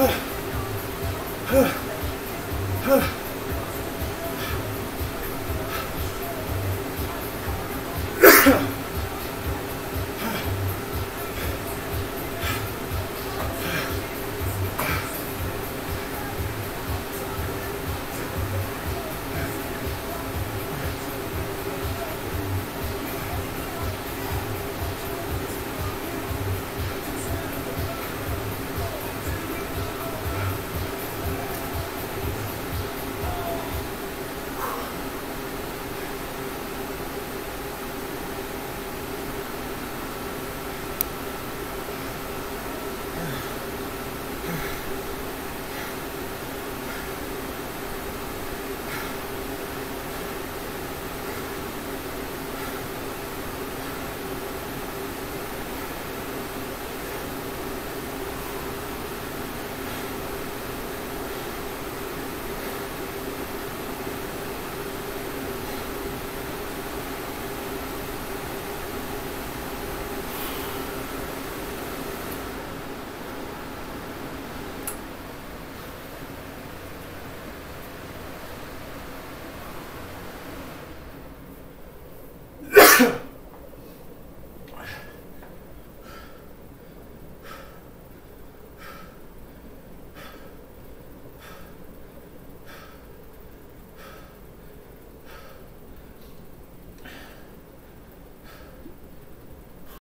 Huh. Huh.